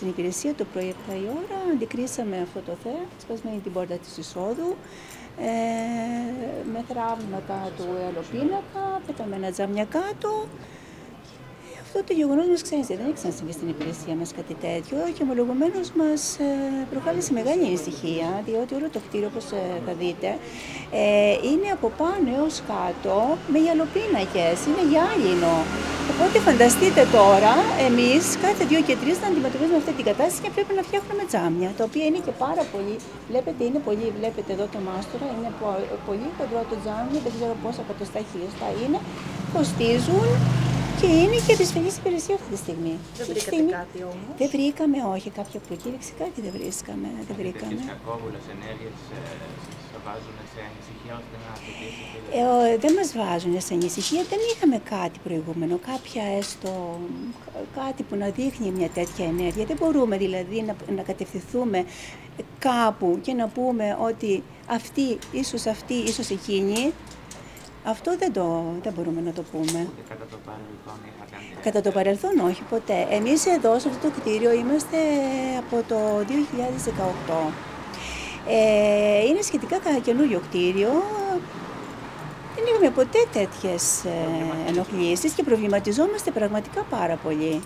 υπηρεσία το πρωί 7 η ώρα, αντικρίσαμε αυτό το θέμα, σπασμένη την πόρτα της εισόδου, ε, με θράψματα του αεροπίνακα, πεταμένα τζάμια κάτω, αυτό το γεγονός μας ξέρει, δεν έχει ξανασυμβεί στην υπηρεσία μας κάτι τέτοιο και ομολογουμένως μας ε, προκάλεσε μεγάλη ανησυχία, διότι όλο το κτίριο, όπως ε, θα δείτε, ε, είναι από πάνω έως κάτω με γυαλοπίνακε, είναι γυάλινο. Οπότε φανταστείτε τώρα, εμείς κάθε δύο και τρεις να αντιμετωπίζουμε αυτή την κατάσταση και πρέπει να φτιάχνουμε τζάμια, τα οποία είναι και πάρα πολύ. Βλέπετε, είναι πολύ, βλέπετε εδώ το μάστορα, είναι πολύ χοντρό το τζάμι, δεν ξέρω πόσα εκατοστά χιλιοστά είναι, κοστίζουν και είναι και επισφυγή υπηρεσία αυτή τη στιγμή. Δεν βρήκατε στιγμή... κάτι όμως; Δεν βρήκαμε, όχι, κάποια προκήρυξη, κάτι δεν βρίσκαμε. Δεν βρήκαμε. Τέτοιες κακόβουλες ενέργειες ε, σας βάζουν σε ανησυχία ώστε να ε, δεν μας βάζουν σε ανησυχία, δεν είχαμε κάτι προηγούμενο, κάποια έστω, κάτι που να δείχνει μια τέτοια ενέργεια. Δεν μπορούμε δηλαδή να, να κατευθυνθούμε κάπου και να πούμε ότι αυτή, ίσως αυτή, ίσως εκείνη, αυτό δεν, το, δεν μπορούμε να το πούμε. κατά το παρελθόν είχατε Κατά το παρελθόν όχι ποτέ. Εμείς εδώ σε αυτό το κτίριο είμαστε από το 2018. Ε, είναι σχετικά καινούριο κτίριο. Δεν είχαμε ποτέ τέτοιες ε, ενοχλήσεις και προβληματιζόμαστε πραγματικά πάρα πολύ.